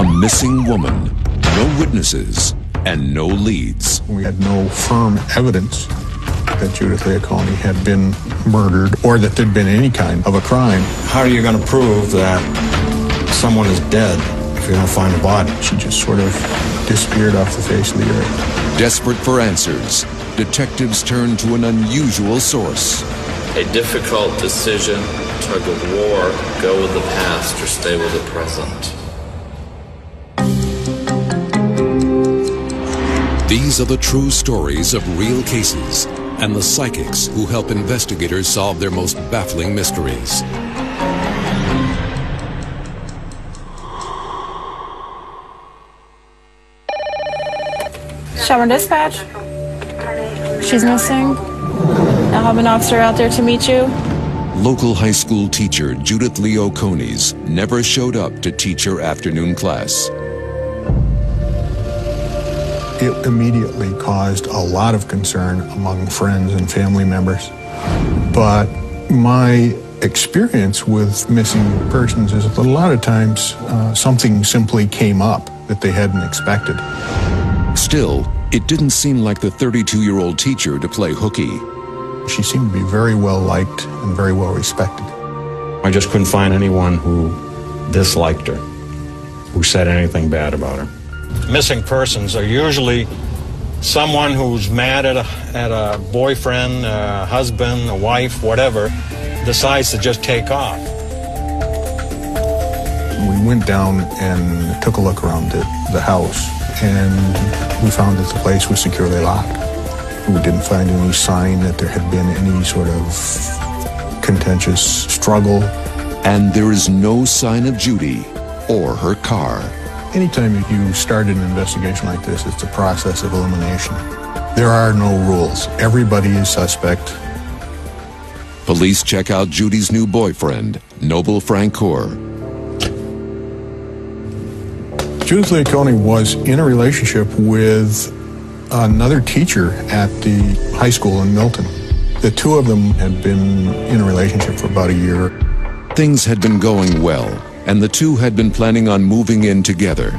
A missing woman, no witnesses, and no leads. We had no firm evidence that Judith Leoconi had been murdered or that there'd been any kind of a crime. How are you going to prove that someone is dead if you don't find a body? She just sort of disappeared off the face of the earth. Desperate for answers, detectives turn to an unusual source. A difficult decision, tug of war, go with the past or stay with the present. These are the true stories of real cases and the psychics who help investigators solve their most baffling mysteries. Shelburne Dispatch. She's missing. I'll have an officer out there to meet you. Local high school teacher Judith Leo Conies never showed up to teach her afternoon class. It immediately caused a lot of concern among friends and family members. But my experience with missing persons is that a lot of times uh, something simply came up that they hadn't expected. Still, it didn't seem like the 32 year old teacher to play hooky. She seemed to be very well liked and very well respected. I just couldn't find anyone who disliked her, who said anything bad about her. Missing persons are usually someone who's mad at a, at a boyfriend, a husband, a wife, whatever, decides to just take off. We went down and took a look around the, the house, and we found that the place was securely locked. We didn't find any sign that there had been any sort of contentious struggle. And there is no sign of Judy or her car. Anytime you start an investigation like this, it's a process of elimination. There are no rules. Everybody is suspect. Police check out Judy's new boyfriend, Noble Francoeur. Judith Leoconi was in a relationship with another teacher at the high school in Milton. The two of them had been in a relationship for about a year. Things had been going well, and the two had been planning on moving in together.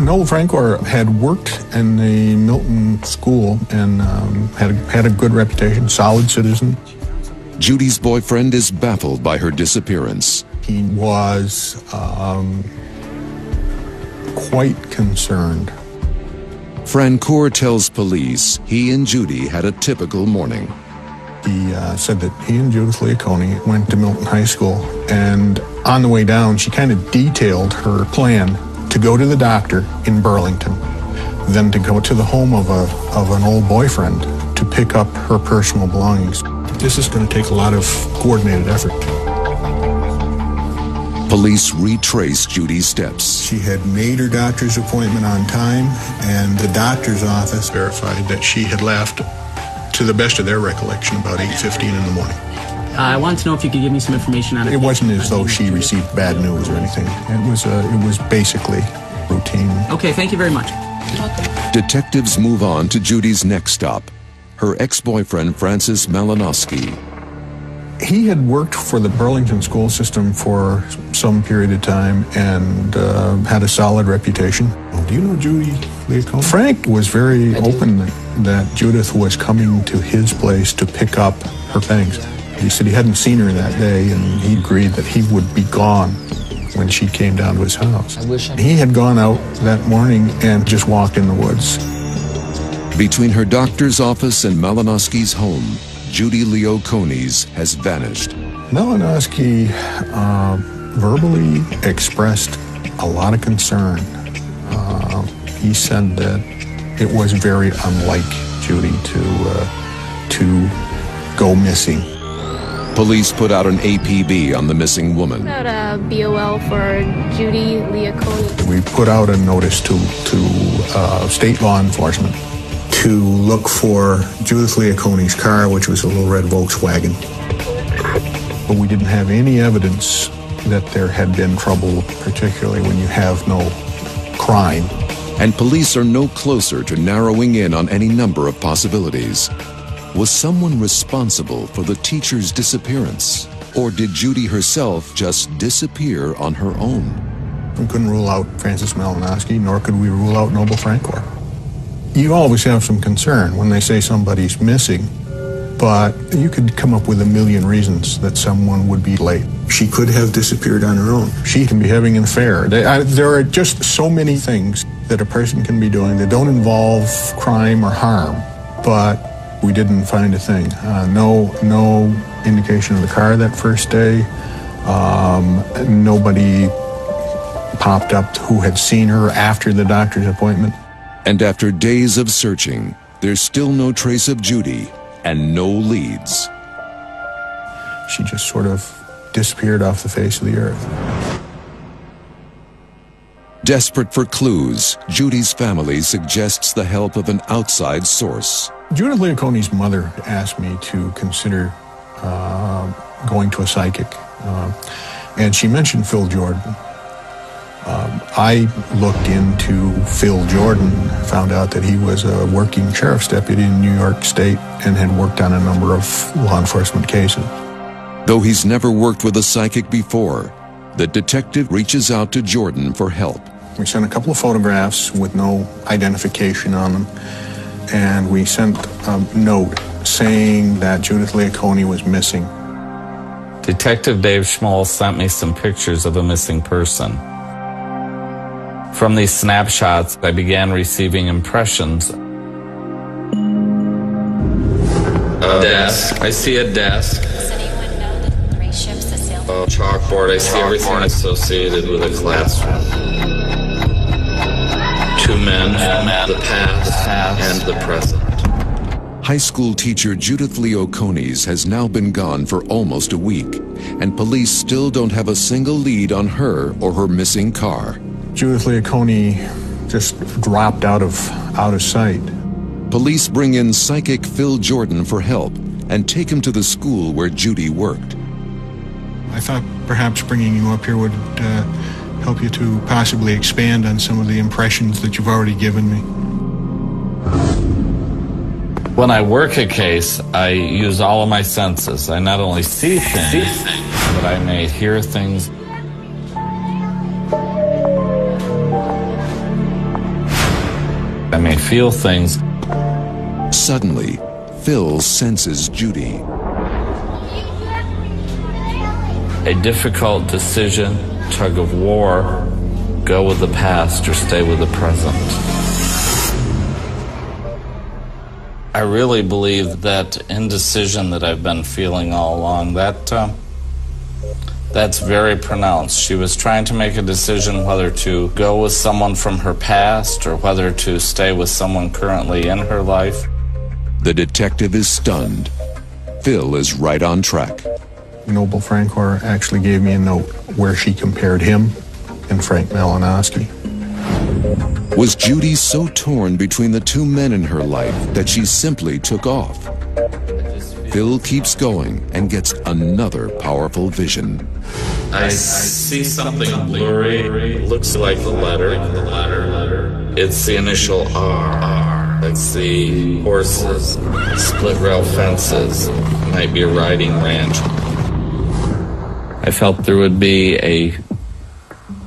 Noel Francoeur had worked in the Milton school and um, had, a, had a good reputation, solid citizen. Judy's boyfriend is baffled by her disappearance. He was um, quite concerned. Francoeur tells police he and Judy had a typical morning. He uh, said that he and Judith Leoconi went to Milton High School, and on the way down, she kind of detailed her plan to go to the doctor in Burlington, then to go to the home of, a, of an old boyfriend to pick up her personal belongings. This is going to take a lot of coordinated effort. Police retraced Judy's steps. She had made her doctor's appointment on time, and the doctor's office verified that she had left, to the best of their recollection, about 8.15 in the morning. Uh, I wanted to know if you could give me some information on it. It wasn't as though she received bad news or anything. It was, uh, it was basically routine. Okay, thank you very much. Detectives move on to Judy's next stop, her ex-boyfriend Francis Malinowski. He had worked for the Burlington school system for some period of time and uh, had a solid reputation. Do you know Judy Leoconi? Frank was very open that, that Judith was coming to his place to pick up her things. He said he hadn't seen her that day and he agreed that he would be gone when she came down to his house. He had gone out that morning and just walked in the woods. Between her doctor's office and Malinowski's home, Judy Leo Conies has vanished. Malinowski uh, verbally expressed a lot of concern. Uh, he said that it was very unlike Judy to uh, to go missing. Police put out an APB on the missing woman. Out a BOL for Judy Leoconi. We put out a notice to to uh, state law enforcement to look for Judith Leoconi's car, which was a little red Volkswagen. But we didn't have any evidence that there had been trouble, particularly when you have no crime. And police are no closer to narrowing in on any number of possibilities. Was someone responsible for the teacher's disappearance? Or did Judy herself just disappear on her own? We couldn't rule out Francis Malinowski, nor could we rule out Noble Francoeur. You always have some concern when they say somebody's missing, but you could come up with a million reasons that someone would be late. She could have disappeared on her own. She can be having an affair. There are just so many things that a person can be doing that don't involve crime or harm, but we didn't find a thing. Uh, no, no indication of the car that first day. Um, nobody popped up who had seen her after the doctor's appointment. And after days of searching, there's still no trace of Judy and no leads. She just sort of disappeared off the face of the earth. Desperate for clues, Judy's family suggests the help of an outside source. Judith Leoconi's mother asked me to consider uh, going to a psychic, uh, and she mentioned Phil Jordan. Um, I looked into Phil Jordan, found out that he was a working sheriff's deputy in New York State and had worked on a number of law enforcement cases. Though he's never worked with a psychic before, the detective reaches out to Jordan for help. We sent a couple of photographs with no identification on them, and we sent a note saying that Judith Leoconi was missing. Detective Dave Schmoll sent me some pictures of a missing person. From these snapshots, I began receiving impressions. A desk. I see a desk. Does anyone know the three ships that sailed? A chalkboard. I see everything associated with a classroom. Two men, the past and the present. High school teacher Judith Leoconis has now been gone for almost a week, and police still don't have a single lead on her or her missing car. Judith Leoconi just dropped out of out of sight. Police bring in psychic Phil Jordan for help and take him to the school where Judy worked. I thought perhaps bringing you up here would uh, help you to possibly expand on some of the impressions that you've already given me. When I work a case, I use all of my senses. I not only see things, but I may hear things. May feel things. Suddenly, Phil senses Judy. A difficult decision, tug of war, go with the past or stay with the present. I really believe that indecision that I've been feeling all along, that uh, that's very pronounced. She was trying to make a decision whether to go with someone from her past or whether to stay with someone currently in her life. The detective is stunned. Phil is right on track. Noble Francoeur actually gave me a note where she compared him and Frank Malinowski. Was Judy so torn between the two men in her life that she simply took off? Phil keeps going and gets another powerful vision. I see something blurry. Looks like the letter. The letter. It's the initial R. It's the horses, split rail fences. Might be a riding ranch. I felt there would be a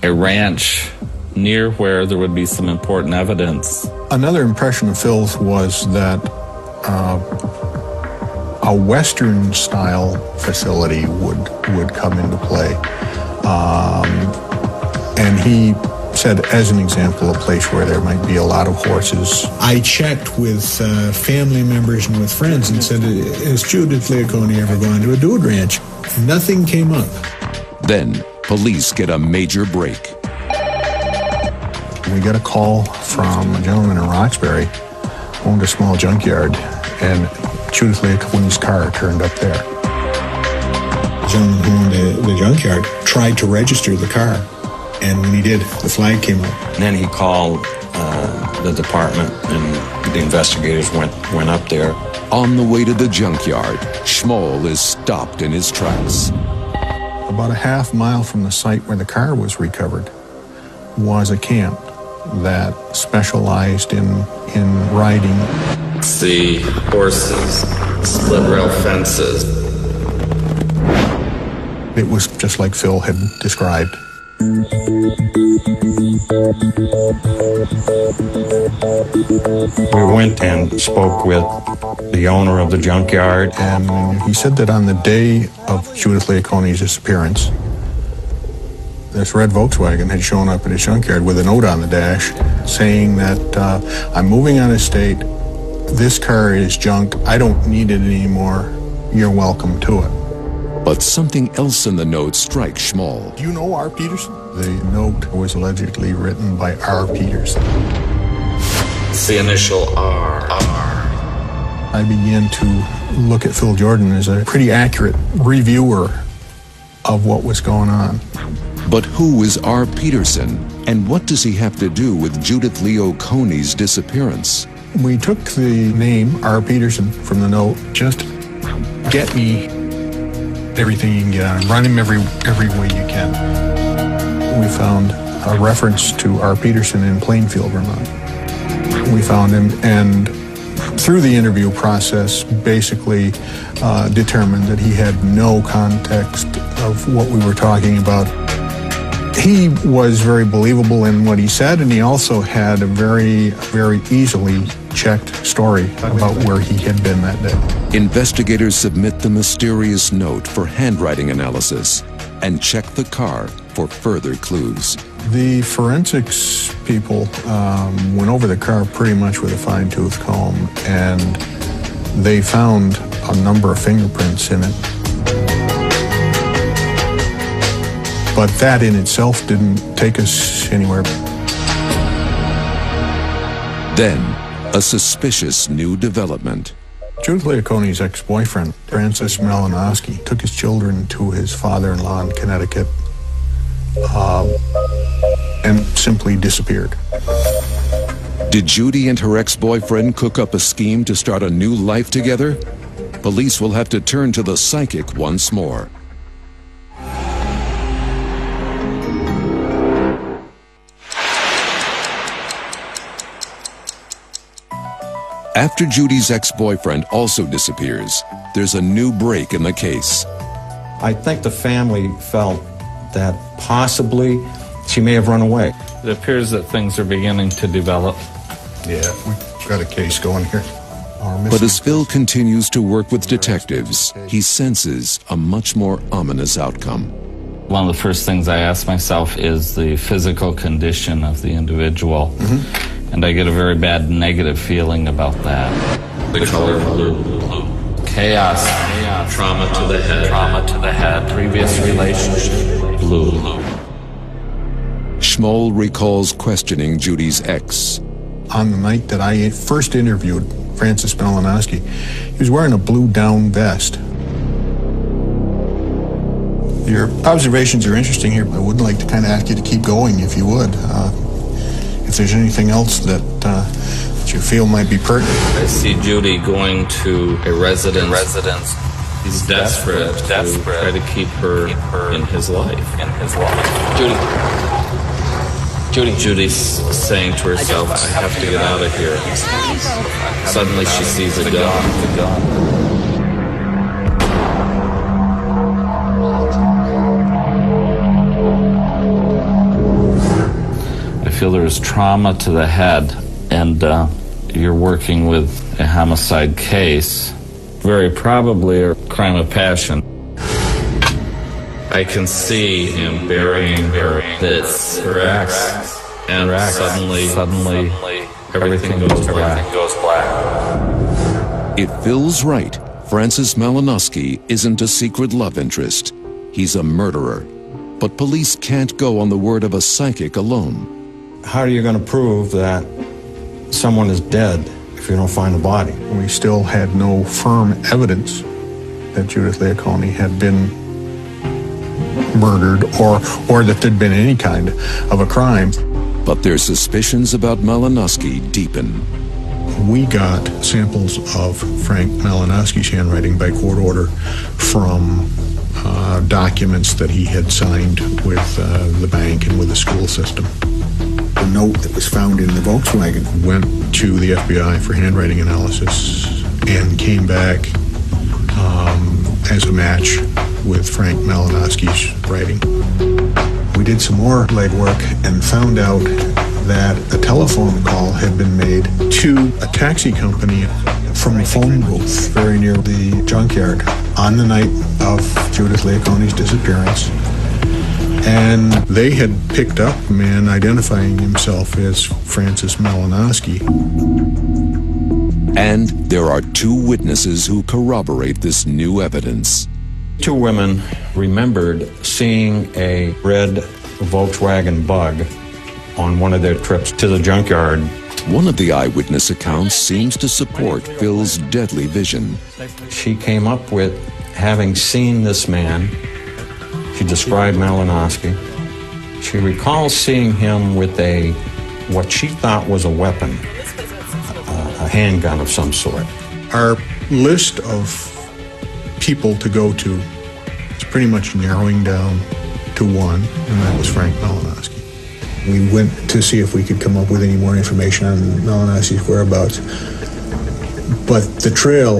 a ranch near where there would be some important evidence. Another impression of Phil's was that uh, a Western style facility would would come into play, um, and he said, as an example, a place where there might be a lot of horses. I checked with uh, family members and with friends and said, "Has Judith Leoconi ever gone to a dude ranch?" Nothing came up. Then, police get a major break. We got a call from a gentleman in Roxbury, owned a small junkyard, and Judith Leoconi's car turned up there. The gentleman who owned the, the junkyard tried to register the car, and when he did, the flag came up. And then he called uh, the department, and the investigators went went up there. On the way to the junkyard, Schmoll is stopped in his tracks. About a half mile from the site where the car was recovered was a camp that specialized in in riding. It's the horses, split rail fences. It was just like Phil had described. We went and spoke with the owner of the junkyard. And he said that on the day of Judith Leoconi's disappearance, this red Volkswagen had shown up at his junkyard with a note on the dash saying that uh, I'm moving on estate. This car is junk. I don't need it anymore. You're welcome to it. But something else in the note strikes Schmoll. Do you know R. Peterson? The note was allegedly written by R. Peterson. It's the initial R. R. I began to look at Phil Jordan as a pretty accurate reviewer of what was going on. But who is R. Peterson, and what does he have to do with Judith Leoconi's disappearance? We took the name R. Peterson from the note. Just get me everything you can get on. Run him every every way you can. We found a reference to R. Peterson in Plainfield, Vermont. We found him and through the interview process, basically uh, determined that he had no context of what we were talking about. He was very believable in what he said, and he also had a very, very easily checked story about where he had been that day. Investigators submit the mysterious note for handwriting analysis and check the car for further clues. The forensics people um, went over the car pretty much with a fine tooth comb, and they found a number of fingerprints in it. But that in itself didn't take us anywhere. Then, a suspicious new development. Judith Leoconi's ex-boyfriend, Francis Malinowski, took his children to his father-in-law in Connecticut um, and simply disappeared. Did Judy and her ex-boyfriend cook up a scheme to start a new life together? Police will have to turn to the psychic once more. After Judy's ex-boyfriend also disappears, there's a new break in the case. I think the family felt that possibly she may have run away. It appears that things are beginning to develop. Yeah, we've got a case going here. But as Phil continues to work with detectives, he senses a much more ominous outcome. One of the first things I ask myself is the physical condition of the individual. Mm-hmm. And I get a very bad negative feeling about that. The color blue. Chaos. Chaos. Trauma to the head. Trauma to the head. Previous relationship. Blue. Schmoll recalls questioning Judy's ex. On the night that I first interviewed Francis Malinowski, he was wearing a blue down vest. Your observations are interesting here. I would like to kind of ask you to keep going if you would. Uh, if there's anything else that, uh, that you feel might be pertinent. I see Judy going to a residence. Residence. He's desperate, desperate, to try to keep her, keep her in his life. In his life. Judy. Judy. Judy's saying to herself, I, I have to get out of here. Suddenly she sees a gun. The gun. I feel there's trauma to the head, and uh, you're working with a homicide case, very probably a crime of passion. I can see him burying her. That's her ex. And suddenly, suddenly, everything, goes black. goes black. If Phil's right, Francis Malinowski isn't a secret love interest. He's a murderer. But police can't go on the word of a psychic alone. How are you going to prove that someone is dead if you don't find a body? We still had no firm evidence that Judith Leoconi had been murdered or, or that there'd been any kind of a crime. But their suspicions about Malinowski deepen. We got samples of Frank Malinowski's handwriting by court order from uh, documents that he had signed with uh, the bank and with the school system. The note that was found in the Volkswagen went to the FBI for handwriting analysis and came back um, as a match with Frank Malinowski's writing. We did some more legwork and found out that a telephone call had been made to a taxi company from a phone booth very near the junkyard on the night of Judith Leoconi's disappearance. And they had picked up a man identifying himself as Francis Malinowski. And there are two witnesses who corroborate this new evidence. Two women remembered seeing a red Volkswagen bug on one of their trips to the junkyard. One of the eyewitness accounts seems to support Phil's deadly vision. She came up with having seen this man. She described Malinowski. She recalls seeing him with a what she thought was a weapon, a, a handgun of some sort. Our list of people to go to is pretty much narrowing down to one, and that was Frank Malinowski. We went to see if we could come up with any more information on Malinowski's whereabouts, but the trail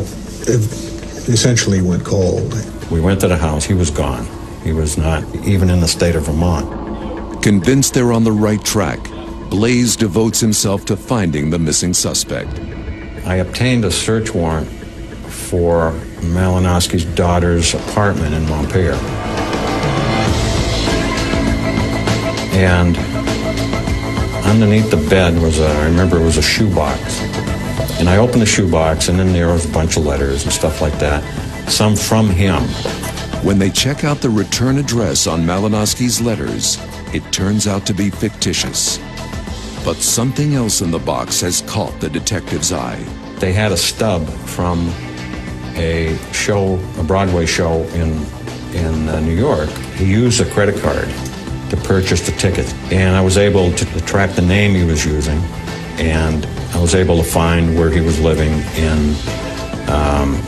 essentially went cold. We went to the house. He was gone. He was not even in the state of Vermont. Convinced they're on the right track, Blaze devotes himself to finding the missing suspect. I obtained a search warrant for Malinowski's daughter's apartment in Montpelier. And underneath the bed was a, I remember it was a shoebox. And I opened the shoebox, and in there was a bunch of letters and stuff like that, some from him. When they check out the return address on Malinowski's letters, it turns out to be fictitious. But something else in the box has caught the detective's eye. They had a stub from a show, a Broadway show in in uh, New York. He used a credit card to purchase the ticket, and I was able to track the name he was using, and I was able to find where he was living in um,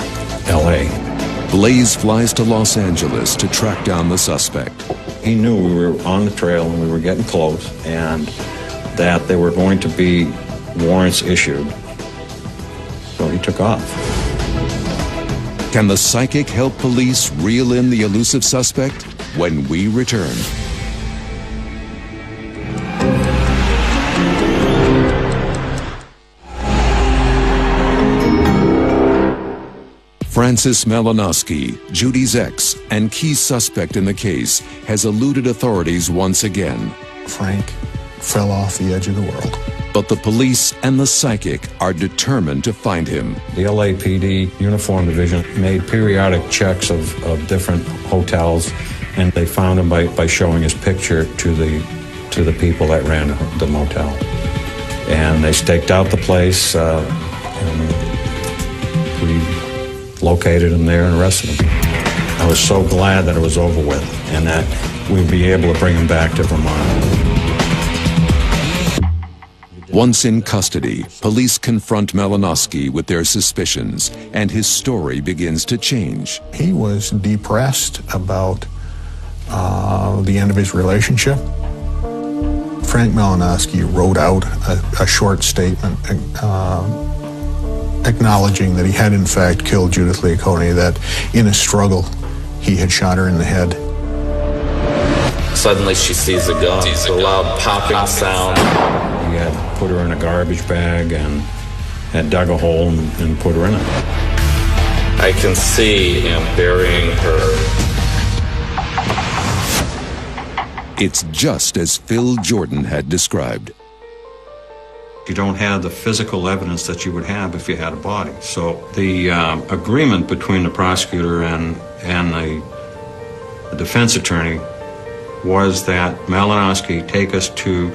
L.A. Blaze flies to Los Angeles to track down the suspect. He knew we were on the trail and we were getting close, and that there were going to be warrants issued. So he took off. Can the psychic help police reel in the elusive suspect? When we return. Francis Malinowski, Judy's ex and key suspect in the case, has eluded authorities once again. Frank fell off the edge of the world. But the police and the psychic are determined to find him. The LAPD Uniform Division made periodic checks of, of different hotels, and they found him by, by showing his picture to the to the people that ran the motel. And they staked out the place, uh, and we located him there and arrested him. I was so glad that it was over with and that we'd be able to bring him back to Vermont. Once in custody, police confront Malinowski with their suspicions, and his story begins to change. He was depressed about uh, the end of his relationship. Frank Malinowski wrote out a, a short statement uh, acknowledging that he had in fact killed Judith Leoconi, that in a struggle he had shot her in the head. Suddenly she sees a gun, a loud popping sound. He had put her in a garbage bag and had dug a hole and, and put her in it. I can see him burying her. It's just as Phil Jordan had described. You don't have the physical evidence that you would have if you had a body. So the um, agreement between the prosecutor and and the, the defense attorney was that Malinowski take us to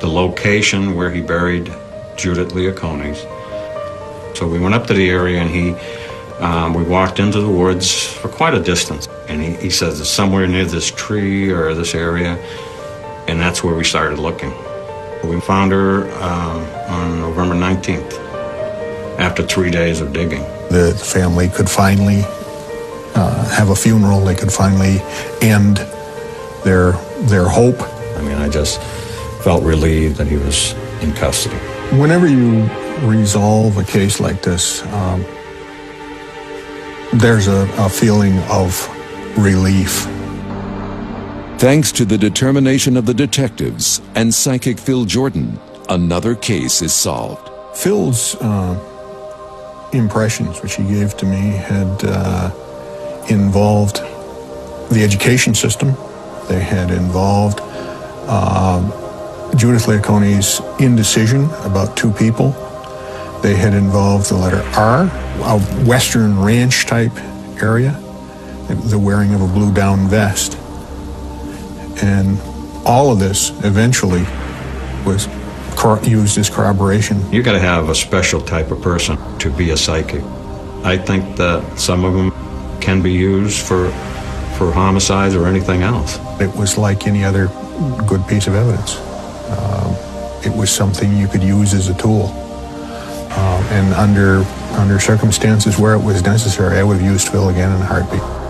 the location where he buried Judith Leocones. So we went up to the area and he, um, we walked into the woods for quite a distance. And he, he says it's somewhere near this tree or this area. And that's where we started looking. We found her um, on November 19th after three days of digging. The family could finally uh, have a funeral. They could finally end their their hope. I mean, I just felt relieved that he was in custody. Whenever you resolve a case like this, um, there's a, a feeling of relief. Thanks to the determination of the detectives and psychic Phil Jordan, another case is solved. Phil's uh, impressions, which he gave to me, had uh, involved the education system. They had involved uh, Judith Leoconi's indecision about two people. They had involved the letter R, a Western ranch type area, the wearing of a blue down vest. And all of this eventually was used as corroboration. You got to have a special type of person to be a psychic. I think that some of them can be used for for homicides or anything else. It was like any other good piece of evidence. Um, it was something you could use as a tool. Uh, and under under circumstances where it was necessary, I would have used Phil again in a heartbeat.